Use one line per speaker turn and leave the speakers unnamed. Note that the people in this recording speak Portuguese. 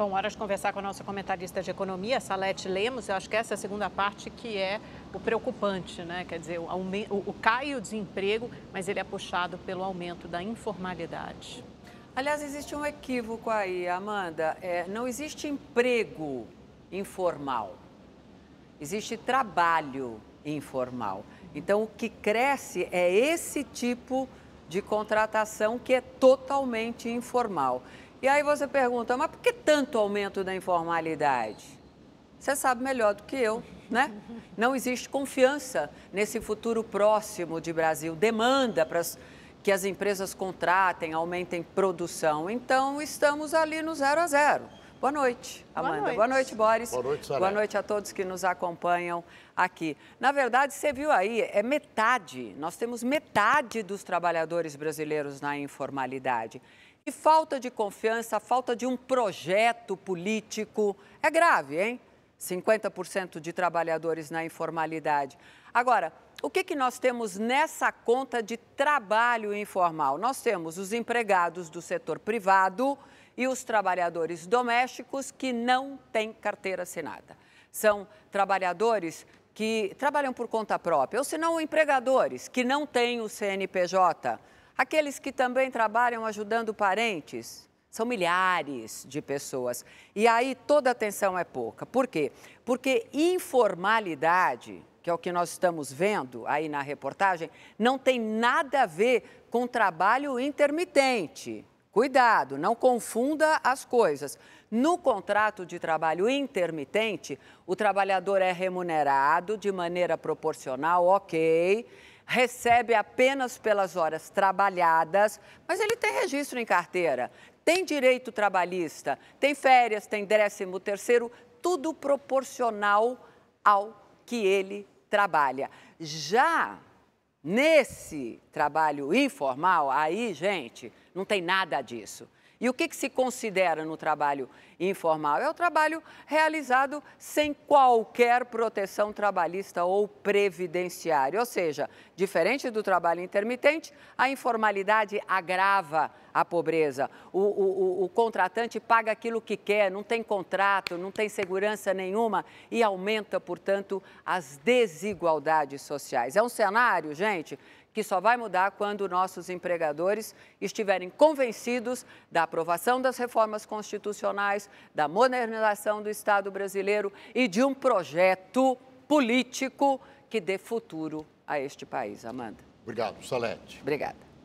Bom, hora de conversar com a nossa comentarista de economia, Salete Lemos. Eu acho que essa é a segunda parte que é o preocupante, né? Quer dizer, o, o, o cai o desemprego, mas ele é puxado pelo aumento da informalidade.
Aliás, existe um equívoco aí, Amanda. É, não existe emprego informal, existe trabalho informal. Então, o que cresce é esse tipo de contratação que é totalmente informal. E aí você pergunta, mas por que tanto aumento da informalidade? Você sabe melhor do que eu, né? Não existe confiança nesse futuro próximo de Brasil, demanda para que as empresas contratem, aumentem produção. Então, estamos ali no zero a zero. Boa noite, Amanda. Boa noite, Boa noite Boris.
Boa noite, Sarah.
Boa noite a todos que nos acompanham aqui. Na verdade, você viu aí, é metade. Nós temos metade dos trabalhadores brasileiros na informalidade. E falta de confiança, falta de um projeto político é grave, hein? 50% de trabalhadores na informalidade. Agora, o que, que nós temos nessa conta de trabalho informal? Nós temos os empregados do setor privado e os trabalhadores domésticos que não têm carteira assinada. São trabalhadores que trabalham por conta própria, ou se não, empregadores que não têm o CNPJ Aqueles que também trabalham ajudando parentes, são milhares de pessoas. E aí toda atenção é pouca. Por quê? Porque informalidade, que é o que nós estamos vendo aí na reportagem, não tem nada a ver com trabalho intermitente. Cuidado, não confunda as coisas. No contrato de trabalho intermitente, o trabalhador é remunerado de maneira proporcional, ok recebe apenas pelas horas trabalhadas, mas ele tem registro em carteira, tem direito trabalhista, tem férias, tem décimo terceiro, tudo proporcional ao que ele trabalha. Já nesse trabalho informal, aí, gente, não tem nada disso. E o que, que se considera no trabalho informal? É o trabalho realizado sem qualquer proteção trabalhista ou previdenciária. Ou seja, diferente do trabalho intermitente, a informalidade agrava a pobreza. O, o, o, contratante paga aquilo que quer, não tem contrato, não tem segurança nenhuma e aumenta, portanto, as desigualdades sociais. É um cenário, gente, que só vai mudar quando nossos empregadores estiverem convencidos da aprovação das reformas constitucionais, da modernização do Estado brasileiro e de um projeto político que dê futuro a este país. Amanda.
Obrigado, Salete.
Obrigada.